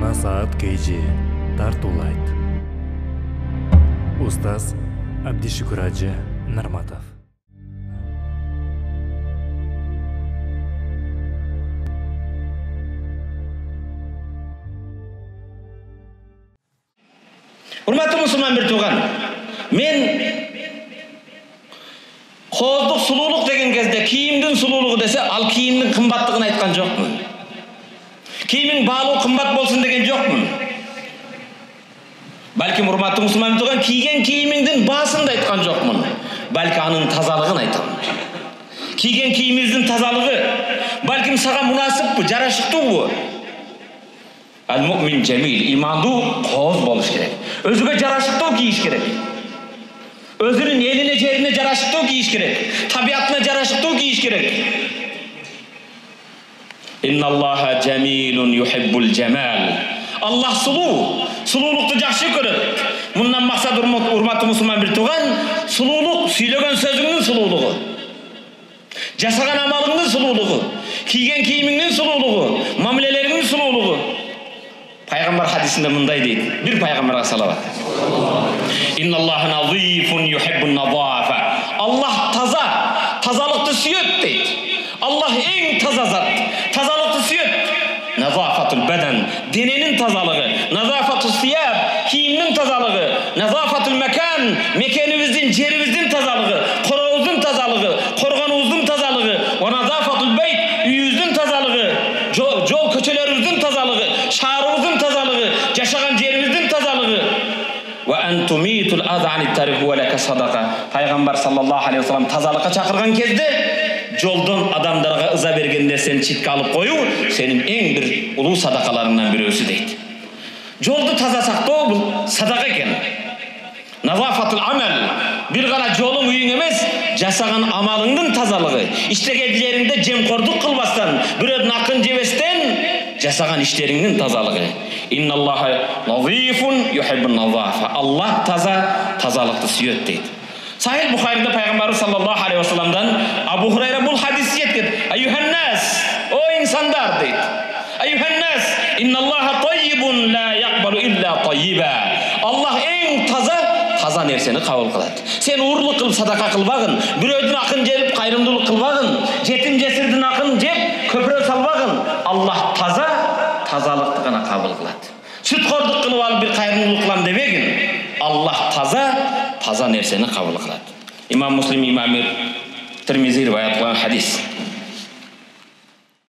насаат kg тартуулайт устаз абдишүкүр ажы нарматов урматтуу мусулман бир тууган мен кооздук сулуулук деген кезде кийимдин сулуулугу десе ал кийимдин кымбаттыгын айткан жокмун кийимиң баалуу кымбат болсун деген жокмун балким урматтуу мусулман тууган кийген кийимиңдин баасын да айткан жокмун балки анын тазалыгын айтам кийген кийимибиздин тазалыгы балким сага мунасиппи жарашыктуубу ал мумин жамил имандуу кооз болуш керек өзүгө жарашыктуу кийиш керек өзүнүн элине жерине жарашыктуу кийиш керек табиятына жарашыктуу кийиш керек аллах сулуу сулуулукту жакшы көрөт мындан максат урматтуу мусулман бир тууган сулуулук сүйлөгөн сөзүңдүн сулуулугу жасаган амалыңдын сулуулугу кийген кийимиңдин сулуулугу мамилелериңдин сулуулугу пайгамбар хадисинде мындай дейт бир пайгамбарга салават аллах таза тазалыкты сүйөт дейт аллах эң таза зат тазалыкты сүйөт Назафатул бадан дененин тазалыгы назафатул сияб кийимдин тазалыгы назафатул макан мекенибиздин жерибиздин тазалыгы корообуздун тазалыгы коргонубуздун тазалыгы назафатул бейт үйүбүздүн тазалыгы жол көчөлөрүбүздүн тазалыгы шаарыбыздын тазалыгы жашаган жерибиздин тазалыгы пайгамбар саллаллаху алейхи вассалам тазалыкка чакырган кезде жолдон адамдарга ыза берген нерсени четке алып коюу сенин эң бир улуу садакаларыңдан бирөөсү дейт жолду таза сактоо бул садака экен назафатул амал бир гана жолуң үйүң эмес жасаган амалыңдын тазалыгы иштеген жериңде жемкордук кылбастан бирөөдүн акын жебестен жасаган иштериңдин тазалыгы аллах таза тазалыкты сүйөт дейт сахил бухариде пайгамбарыбыз саллаллаху алейхи вассаламдан абу аюханнас аллах эң таза таза нерсени кабыл кылат сен уурлук кылып садака кылбагын бирөөдүн акын жеп кайрымдуулук кылбагын жетим жесирдин акын жеп көпүрө салбагын аллах таза тазалыкты гана кабыл кылат сүткордук кылып алып бир кайрымдуулук кылам дебегин аллах таза таза нерсени кабыл кылат имам муслим имам термизи риwayat кылган хадис